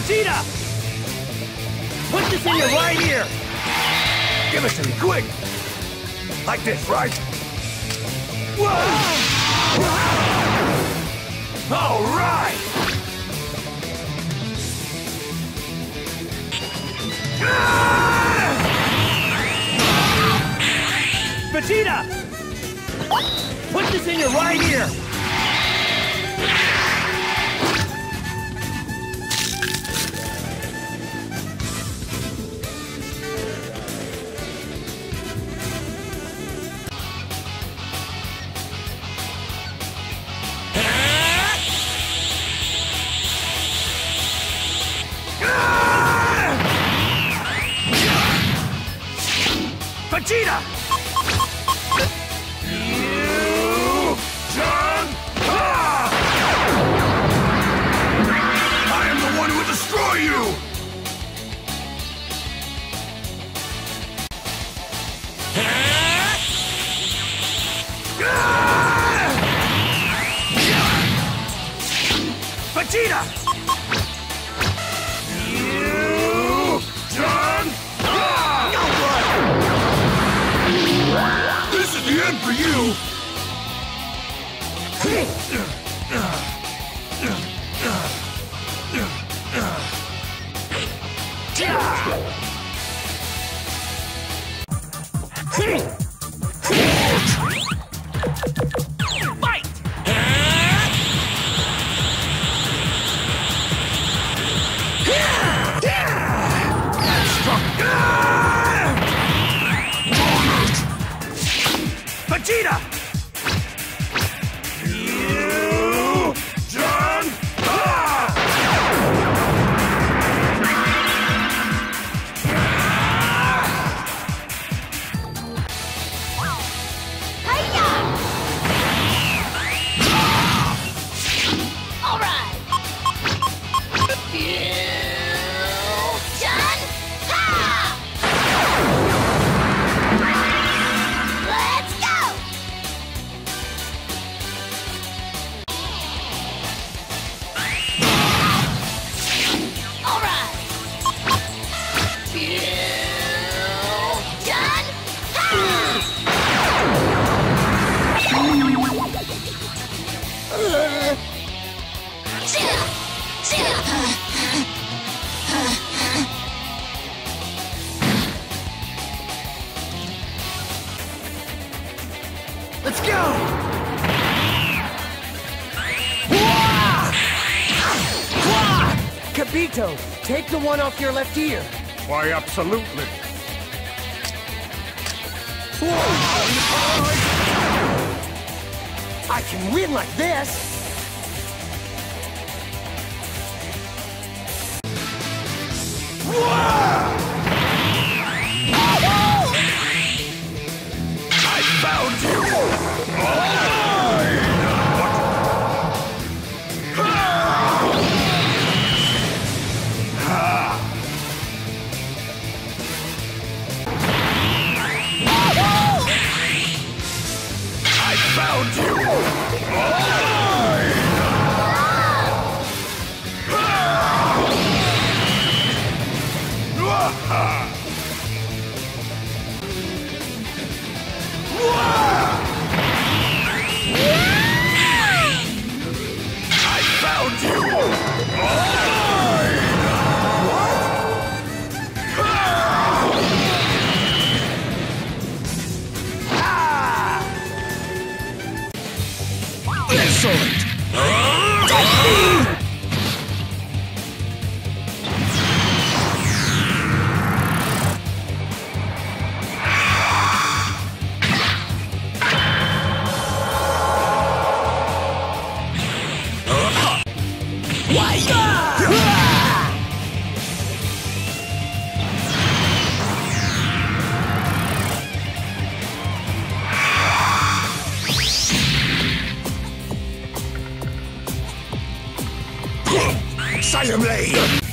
Vegeta! Put this in your right ear! Give it to me, quick! Like this, right? All right! Vegeta! Put this in your right ear! Vegeta! You... John... I am the one who will destroy you! Vegeta! Vegeta! Let's go! Kibito, take the one off your left ear. Why, absolutely. I can win like this! Saiyan Blade!